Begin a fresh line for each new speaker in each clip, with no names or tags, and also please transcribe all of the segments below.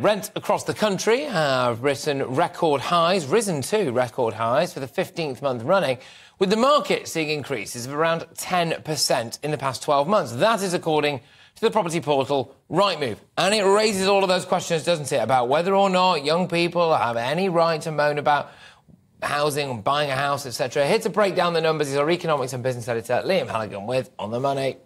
Rent across the country have written record highs, risen to record highs for the 15th month running, with the market seeing increases of around 10% in the past 12 months. That is according to the property portal Rightmove. And it raises all of those questions, doesn't it, about whether or not young people have any right to moan about housing, buying a house, etc. Here to break down the numbers is our economics and business editor, Liam Halligan, with On the Money.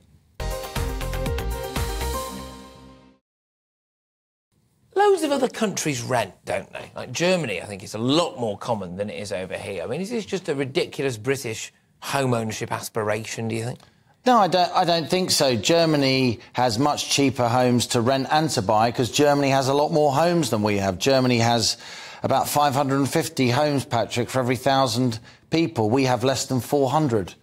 Other countries rent, don't they? Like Germany, I think it's a lot more common than it is over here. I mean, is this just a ridiculous British home ownership aspiration, do you think?
No, I don't, I don't think so. Germany has much cheaper homes to rent and to buy because Germany has a lot more homes than we have. Germany has about 550 homes, Patrick, for every thousand people. We have less than 400.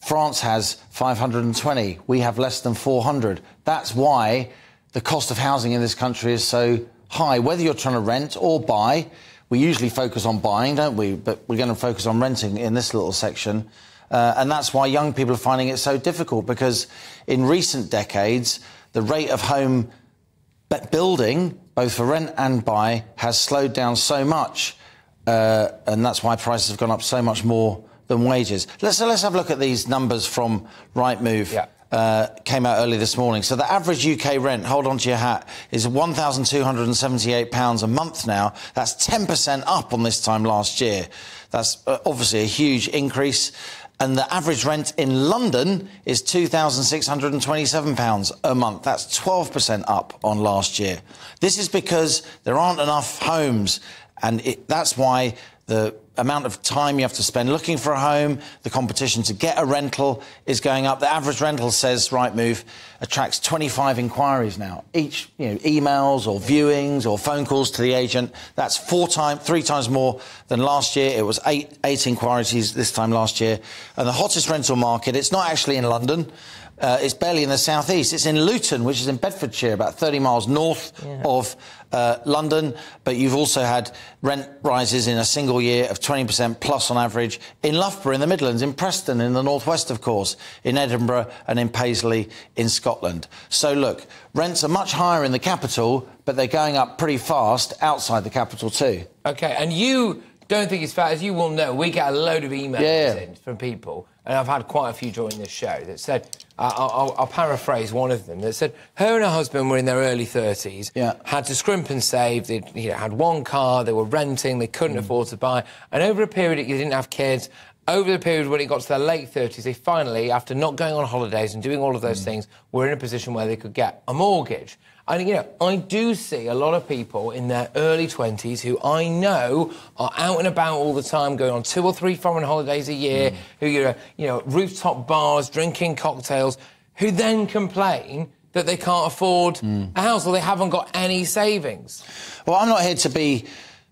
France has 520. We have less than 400. That's why the cost of housing in this country is so high, whether you're trying to rent or buy. We usually focus on buying, don't we? But we're going to focus on renting in this little section. Uh, and that's why young people are finding it so difficult because in recent decades, the rate of home building, both for rent and buy, has slowed down so much. Uh, and that's why prices have gone up so much more than wages. Let's, let's have a look at these numbers from Rightmove. Yeah uh, came out early this morning. So the average UK rent, hold on to your hat, is £1,278 a month now. That's 10% up on this time last year. That's uh, obviously a huge increase. And the average rent in London is £2,627 a month. That's 12% up on last year. This is because there aren't enough homes. And it, that's why the amount of time you have to spend looking for a home, the competition to get a rental is going up. The average rental says Rightmove attracts 25 inquiries now. Each, you know, emails or viewings or phone calls to the agent. That's four times, three times more than last year. It was eight, eight inquiries this time last year. And the hottest rental market, it's not actually in London. Uh, it's barely in the southeast. It's in Luton, which is in Bedfordshire, about 30 miles north yeah. of uh, London. But you've also had rent rises in a single year of 20% plus on average in Loughborough in the Midlands, in Preston in the northwest, of course, in Edinburgh and in Paisley in Scotland. So look, rents are much higher in the capital, but they're going up pretty fast outside the capital too.
OK, and you don't think it's fair. As you will know, we get a load of emails yeah. in from people, and I've had quite a few during this show that said, uh, I'll, I'll, paraphrase one of them that said, her and her husband were in their early 30s, yeah. had to scrimp and save, they you know, had one car, they were renting, they couldn't mm. afford to buy, and over a period that you didn't have kids, over the period when it got to their late 30s, they finally, after not going on holidays and doing all of those mm. things, were in a position where they could get a mortgage. And, you know, I do see a lot of people in their early 20s who I know are out and about all the time, going on two or three foreign holidays a year, mm. who, you know, you know, rooftop bars, drinking cocktails, who then complain that they can't afford mm. a house or they haven't got any savings.
Well, I'm not here to be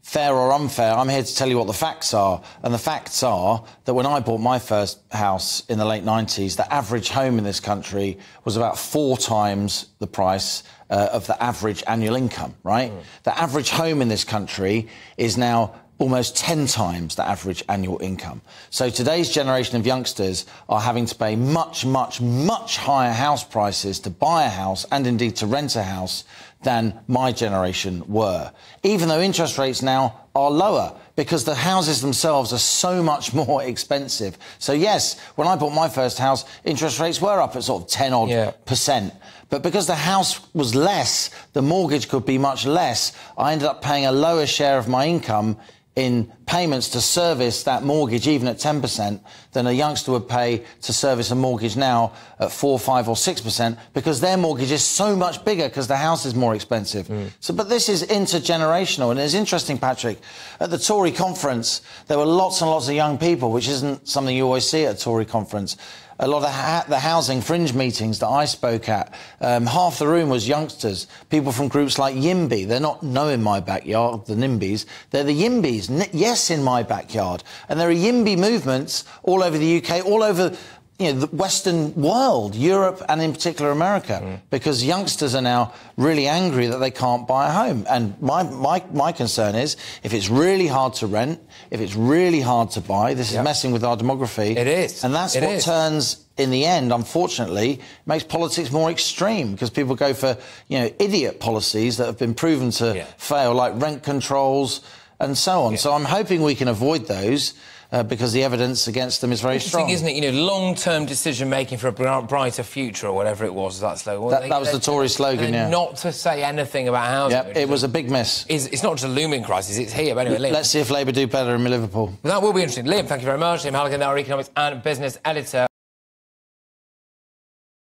fair or unfair, I'm here to tell you what the facts are. And the facts are that when I bought my first house in the late 90s, the average home in this country was about four times the price uh, of the average annual income, right? Mm. The average home in this country is now almost 10 times the average annual income. So today's generation of youngsters are having to pay much, much, much higher house prices to buy a house and indeed to rent a house than my generation were. Even though interest rates now are lower because the houses themselves are so much more expensive. So yes, when I bought my first house, interest rates were up at sort of 10 odd yeah. percent. But because the house was less, the mortgage could be much less. I ended up paying a lower share of my income in payments to service that mortgage, even at 10%, than a youngster would pay to service a mortgage now at 4, 5 or 6%, because their mortgage is so much bigger because the house is more expensive. Mm. So, but this is intergenerational. And it's interesting, Patrick, at the Tory conference, there were lots and lots of young people, which isn't something you always see at a Tory conference a lot of ha- the housing fringe meetings that I spoke at, um, half the room was youngsters, people from groups like YIMBY. They're not no in my backyard, the NIMBYs. They're the YIMBYs, N- yes, in my backyard. And there are YIMBY movements all over the UK, all over you know, the Western world, Europe, and in particular America, mm. because youngsters are now really angry that they can't buy a home. And my, my, my concern is if it's really hard to rent, if it's really hard to buy, this is messing with our demography.
It is.
And that's
it
what
is.
turns, in the end, unfortunately, makes politics more extreme because people go for, you know, idiot policies that have been proven to yeah. fail, like rent controls and so on. Yeah. So I'm hoping we can avoid those uh, because the evidence against them is very strong.
isn't it? You know, long-term decision making for a brighter future, or whatever it was. That slogan.
That, that was the Tory slogan. Yeah.
Not to say anything about housing.
Yeah, it was a big miss.
It's, it's, not just a looming crisis; it's here. But anyway,
Liam. let's see if Labour do better in Liverpool.
Well, that will be interesting. Liam, thank you very much. Liam Halligan, our economics and business editor.